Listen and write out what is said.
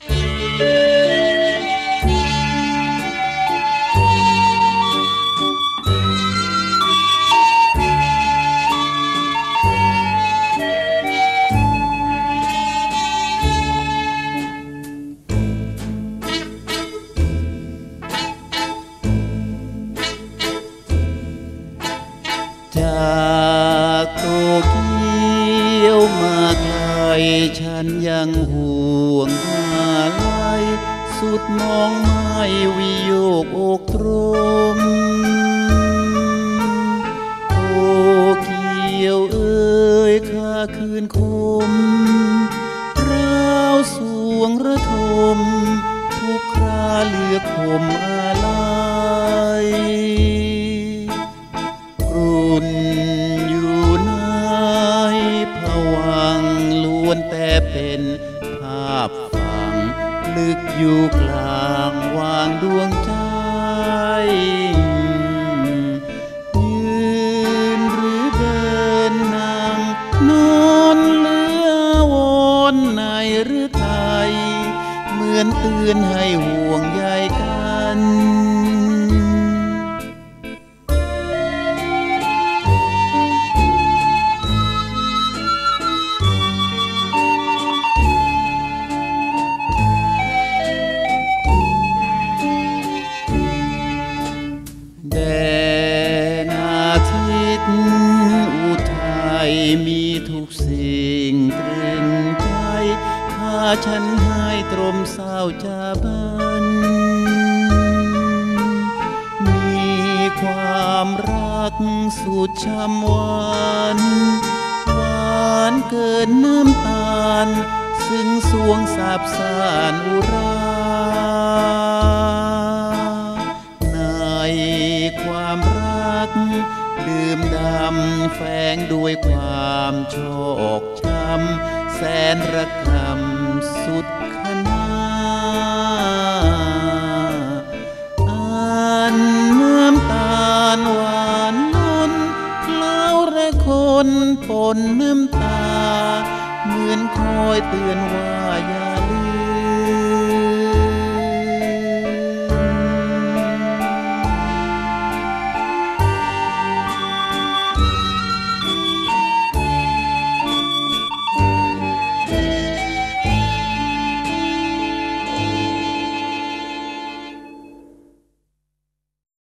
จากโตเกีย สุดมองไม่วิโยกอกตรมโตเกียวเอ้ยข้าคืนคมราวสวงระทม ทุกคราเลือกคมอะไรรุ่นอยู่ในผวังล้วนแต่เป็น ลึกอยู่กลางวางดวงใจยืนหรือเดินนั่งนอนเหลือวนในหรือไทยเหมือนเตือนให้ห่วงใยกัน ฉันให้ตรมเศร้าจาบัน มีความรักสุดช้ำหวานหวานเกินน้ำตาล ซึ่งสวงสาบสานอุราในความรักดื่มดำแฝงด้วยความโชคช้ำแสนระ สุดขนาอันน้ำตาลหวานนุ่นเคล้าระคนปนน้ำตา เหมือนคอยเตือนว่า